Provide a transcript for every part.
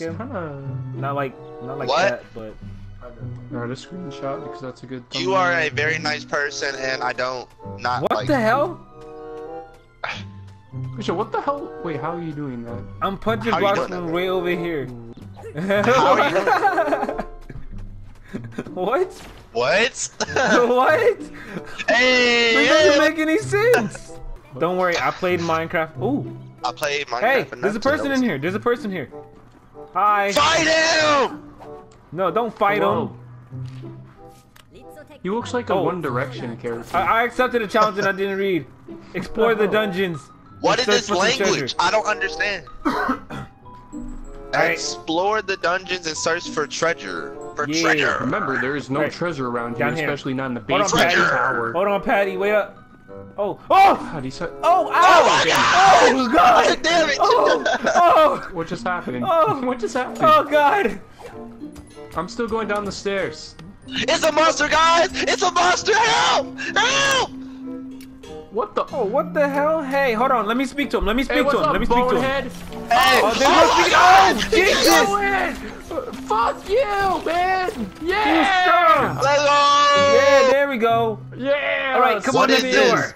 like him. Kinda... Not like not like What? that, but Alright, a screenshot because that's a good. You are a very nice person, and I don't not what like. the hell? Christian, what the hell? Wait, how are you doing that? I'm punching How you blocks from way over here. What? What? what? hey, This doesn't make any sense. Don't worry, I played Minecraft. Ooh, I played Minecraft. hey, there's a person in here. There's a person here. Hi. Fight him! No, don't fight Hello. him. He looks like a Oh. One Direction character. I, I accepted a challenge and I didn't read. Explore the dungeons. What is this language? I don't understand. Alright. Explore the dungeons and search for treasure. For Yeah. treasure. Remember, there is no Right. treasure around here, Down here. especially not in the Hold on, basement Patty. tower. Hold on, Patty. Wait up. Oh, oh, How do you say? oh, ow! Oh my god! Oh, oh God! Damn it! Oh, oh, What just happened? Oh. What just happened? oh, God! I'm still going down the stairs. It's a monster, guys! It's a monster! Help! Help! What the? Oh, what the hell? Hey, hold on. Let me speak to him. Let me speak Hey, to him. up, Let me speak to him. bonehead? Hey! Oh, there's no speaking. Oh, Jesus! Bonehead! Fuck you, man! strong. Yeah! Let's go! Yeah, there we go. Yeah! All right, come What on is to the this? door.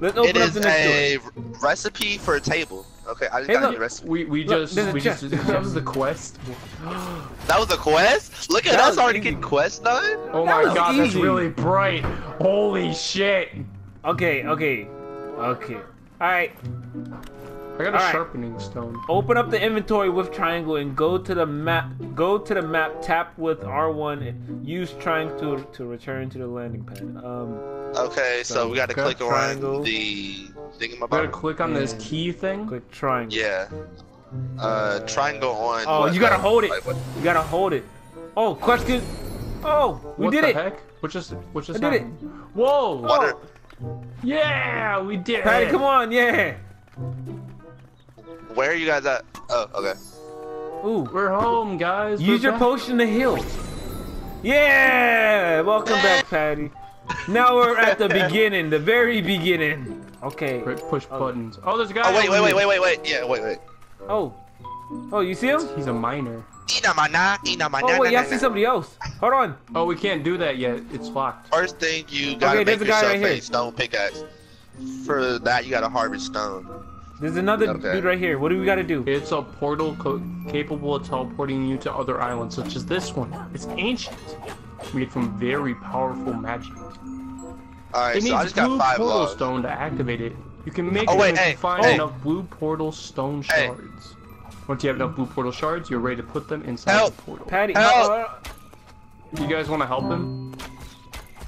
Let's open It up the next a door. r- recipe for a table. Okay, I just Hey, got a look. new recipe. We we Look, just there's a we just that was the quest. That was the quest? Look at That us already easy. getting quests done? Oh That my was god, that's really bright. Holy shit! Okay, okay, okay. All right. I got a Alright. sharpening stone. Open up the inventory with triangle and go to the map. Go to the map. Tap with R1. And use triangle to to return to the landing pad. Um. Okay, so So, we gotta click triangle. on the I gotta click on this key thing. Click triangle. Yeah. Uh, triangle on. Oh, what, you gotta uh, hold it. like You gotta hold it. Oh, question. Oh, we what did the it. heck? What just what just I did it. happened? Whoa! Water. Yeah, we did Patty, it. come on, yeah. Where are you guys at? Oh, okay. Ooh. We're home, guys. Use We're your back. potion to heal. Yeah! Welcome back, Patty. Now we're at the beginning, the very beginning. Okay. Push Oh. buttons. Oh, there's a guy. Oh, wait, wait, wait, wait, wait, wait. Yeah, wait, wait. Oh. Oh, you see him? He's a miner. Ina mana, ina mana, Oh, wait, na, I see somebody else. Hold on. Oh, we can't do that yet. It's locked. First thing you gotta Okay, make a guy yourself right here. a stone pickaxe. For that, you gotta harvest stone. There's another Okay. dude right here. What do we gotta do? It's a portal co- capable of teleporting you to other islands, such as this one. It's ancient, made from very powerful magic. Alright, It so I needs just got blue five portal logs. stone to activate it. You can make Oh, it wait, if hey, you find hey. enough blue portal stone Hey. shards. Once you have enough blue portal shards, you're ready to put them inside Help. the portal. Patty. Help. uh, You guys want to help him?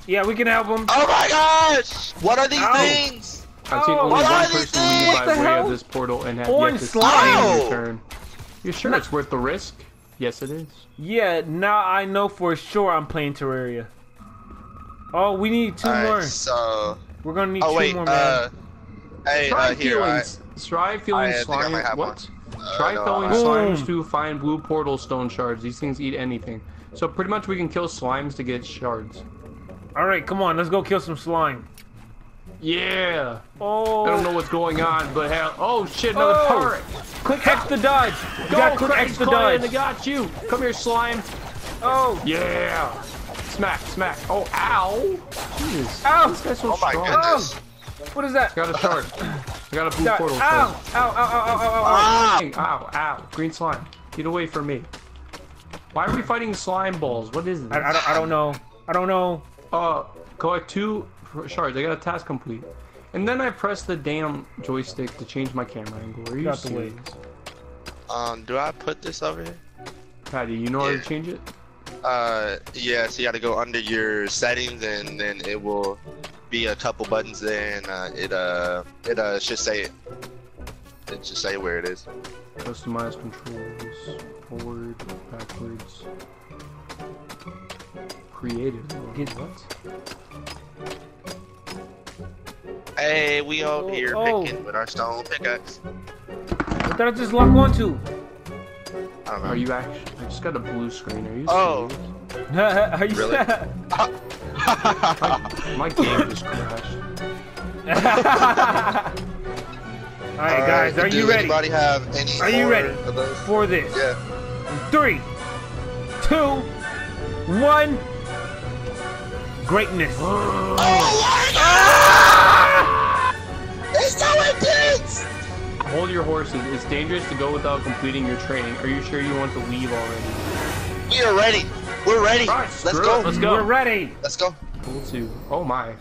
yeah, we can help him. Oh my gosh! What are these Ow. things? I've seen Oh, only one person leave by the way hell? of this portal and have Orange yet to see slime. him return. You sure it's worth the risk? Yes, it is. Yeah, now I know for sure I'm playing Terraria. Oh, we need two more. Alright, so. We're gonna need Oh, two wait, more, man. uh. Hey, Try uh, here, feeling, alright. try feeling I think I slime. what? Uh, Try no, filling I- slimes Boom. to find blue portal stone shards. These things eat anything. So pretty much we can kill slimes to get shards. All right, come on, let's go kill some slime. Yeah. Oh, I don't know what's going on, but hell, oh shit, another Oh. turret. Quick X the dodge. You Go, gotta click X the dodge. I got you. Come here, slime. Oh, Yeah. Smack, smack. Oh, ow. Jesus. Ow. This guy's so Oh my strong. goodness. what is that? Got a shard. I got a blue Ow, portal ow, ow, ow, ow, ow, ow, ow. Ah! Ow, ow. Green slime. Get away from me. Why are we fighting slime balls? What is this? I, I, don't, I don't know. I don't know. Uh, collect two shards. I got a task complete. And then I press the damn joystick to change my camera angle. Are you Get out the way. serious? Um, do I put this over here? Patty, you know how to change it? Uh, yeah, so you gotta go under your settings and then it will be a couple buttons there and uh, it, uh, it, uh, should say it. It should say where it is. Customize controls. Forward, backwards. Creative. Get- what? Hey, we out here oh. picking with our stone pickaxe. I thought I just locked one too. I don't know. Are you actually? I just got a blue screen. Are you Oh. Are you Really? My game just crashed. All right, guys, are you ready Anybody have any Are you ready? for this? Yeah. Three, two, one. Greatness. Oh my god! Hold your horses. It's dangerous to go without completing your training. Are you sure you want to leave already? We are ready. We're ready. Alright, Let's go. it, let's go. We're ready. Let's go. Pull two. Oh my.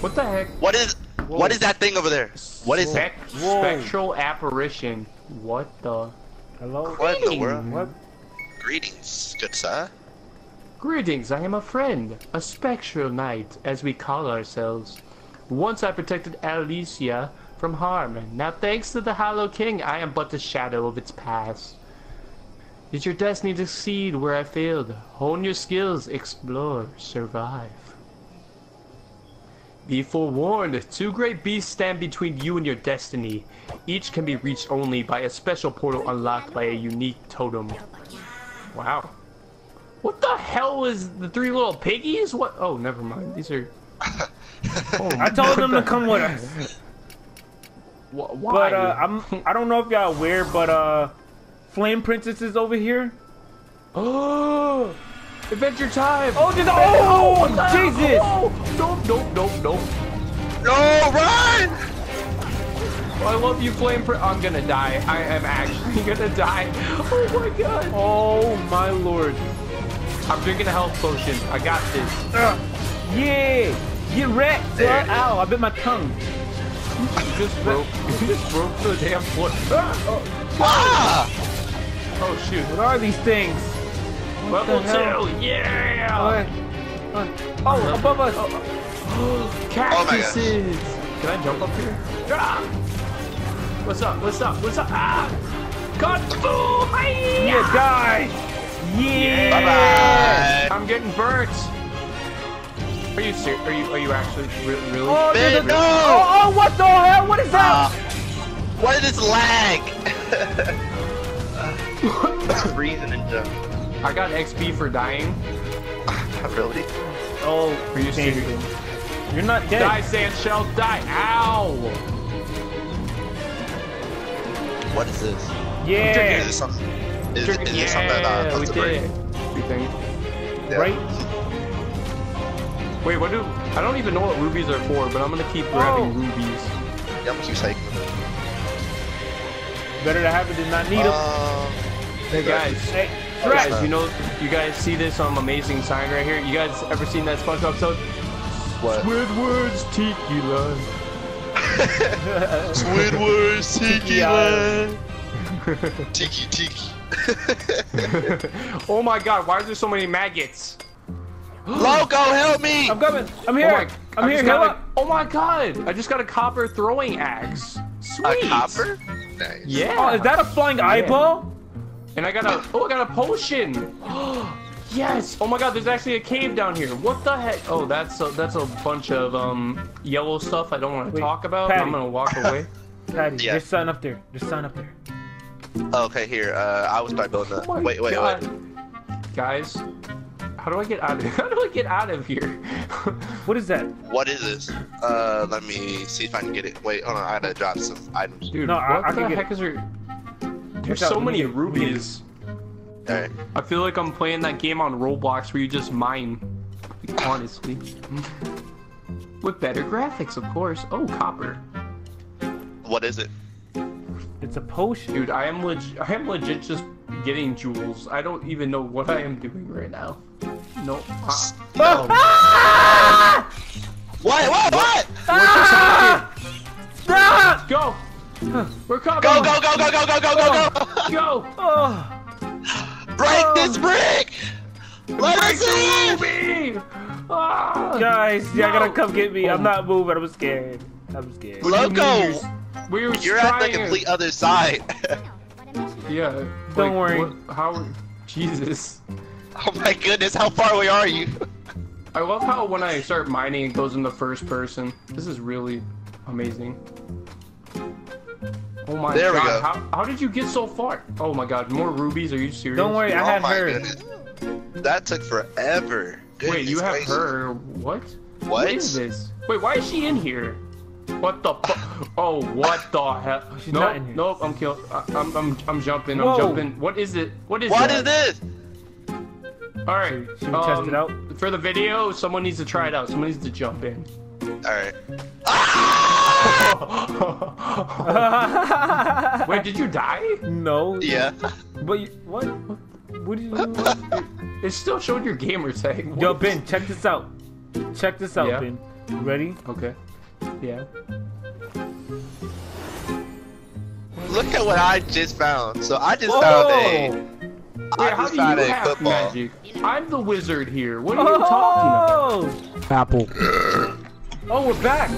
What the heck? What is what is that thing over there? What is it? Spec- Whoa. spectral apparition. What the? Hello. What in the world? What? Greetings, good sir. Greetings, I am a friend, a spectral knight, as we call ourselves. Once I protected Alicia from harm. Now, thanks to the Hollow King, I am but the shadow of its past. Is your destiny succeed where I failed? Hone your skills, explore, survive. Be forewarned, two great beasts stand between you and your destiny. Each can be reached only by a special portal unlocked by a unique totem. Wow. What the hell is the three little piggies? What? Oh, never mind. These are. Oh, I told them to come with us. Wh- Why? But uh, I'm I don't know if y'all aware, but uh, Flame Princess is over here. Oh! Adventure time! Oh, just oh, What the- Jesus! Oh, nope, nope, nope, nope. No, run! I love you, Flame Prince. I'm gonna die. I am actually gonna die. Oh my god. Oh my lord! I'm drinking a health potion. I got this. Ugh. Yeah, get wrecked! There son. it is. Ow! I bit my tongue. You just broke. You just broke the damn floor. Ah! Oh, Ah! oh shoot. What are these things? What Level the hell? two. Yeah. Uh, uh, oh, above us! Oh Cactuses! Can I jump up here? Ah! What's up? What's up? What's up? Ah! Kung Fu! Hi-ya! Yeah, die! Yeah! Bye bye. I'm getting burnt. Are you serious? Are you? Are you actually re- really? Oh, Man, there's a- no! oh, oh, what the hell? What is that? Uh, what is this lag? Breathing and jump. I got XP for dying. Really? oh, Are you David. serious? You're not dead. Die, sand shell. Die! Ow! What is this? Is Yeah, this something? Is, Drinking- is this something that uh, yeah, we supposed to break? did. We think. Yeah. right? Wait, what do? I don't even know what rubies are for, but I'm gonna keep grabbing Oh. rubies. Yeah, I'm gonna keep taking them. Better to have it than not need it. Um, Hey guys, hey, guys, you know, you guys see this um, amazing sign right here? You guys ever seen that SpongeBob episode? what? Squidward's Tiki Land. Squidward's Tiki Yeah. Land. Tiki Tiki. oh my god, why are there so many maggots? Loco, help me! I'm coming. I'm Oh here. my, I'm I here. just got Help a- oh my god, I just got a copper throwing axe. Sweet. A copper? Nice. Yeah. Oh, is that a flying eyeball? And I got a, oh, I got a potion. yes. Oh my god, there's actually a cave down here. What the heck? Oh, that's a, that's a bunch of um yellow stuff I don't want to talk about. Patty. I'm gonna walk away. Patty, Yeah. there's sun up there. There's sun up there. Okay, here. Uh, I will start building Oh that. my wait, wait, god. wait. Guys, how do I get out of How do I get out of here? What is that? What is this? Uh, let me see if I can get it. Wait, hold on. I gotta drop some items. Dude, No, I- what I the can get- heck is there? There's so many get it, let me get it. rubies. Alright. I feel like I'm playing that game on Roblox where you just mine. Honestly. With better graphics, of course. Oh, copper. What is it? It's a potion. Dude, I am legit. I am legit just getting jewels. I don't even know what I am doing right now. No. Uh, No. Ah! What? What? What? Ah! Ah! go. We're coming. Go, go, go, go, go, go, go, go, go! Go. Oh, Break Oh. this brick! Let us in! Ruby. Ah. guys, y'all gotta come get me. I'm Oh. not moving. I'm scared. I'm scared. What do you Loco! mean you're- We were You're at the complete other side. Yeah. Don't like, worry. what- how? Jesus. oh my goodness, how far away are you? I love how when I start mining, it goes in the first person. This is really amazing. Oh my There we god, go. How, how did you get so far? Oh my god, more rubies? Are you serious? Don't worry, I oh had my her. goodness. That took forever. Wait, you have gracious. her. What? What? What is this? Wait, why is she in here? What the fu- Oh, what the hell? Oh, she's nope, not in here. nope, I'm killed. I- I'm, I'm, I'm jumping. I'm Whoa. jumping. What is it? What is What that? is this? All right. Should- should we test it um, out? For the video, someone needs to try it out. Someone needs to jump in. Alright. Ah! Wait, did you die? no. Yeah. But you, what? What did you do? It still showed your gamer tag. Yo, Ben, check this out. Check this out, Yeah. Ben. You ready? Okay. Yeah. Look at what I just found. So I just Whoa! found a. Wait, I how just do found you a have football. magic? I'm the wizard here. What are you oh! talking about? Oh! Apple. Oh, we're back.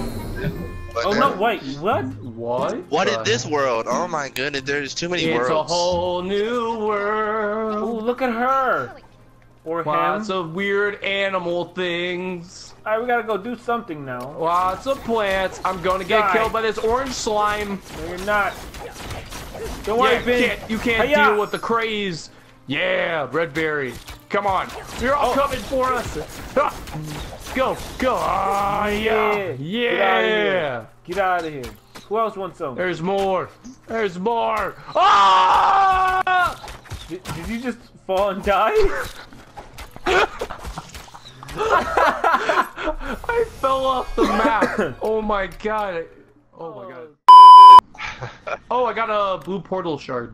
But Oh no, wait, what? What? What the is this world? Oh my goodness, there's too many It's worlds. a whole new Oh, world. look at her. Or Lots him. of weird animal things. Alright, we gotta go do something now. Lots of plants. I'm gonna get Die. killed by this orange slime. No, you're not. Don't worry, Yeah, you can't, you can't deal with the craze. Yeah, red berry. Come on. You're all Oh. coming for us. Ah. Go, go. Ah, yeah. Yeah. Get outta Yeah. here. Get out of here. Who else wants some? There's more. There's more. Ah! Did, did you just fall and die? I fell off the map. oh my god. Oh my god. Oh, I got a blue portal shard.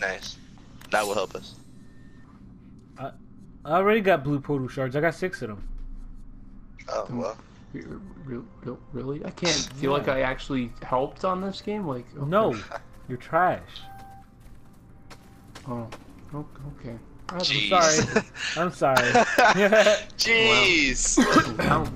nice. That will help us. I already got blue portal shards. I got six of them. Oh well. Re- re- re- Really? I can't feel like I actually helped on this game. Like okay. No, you're trash. Oh, okay. I don't- Jeez. I'm sorry. Jeez. Ow.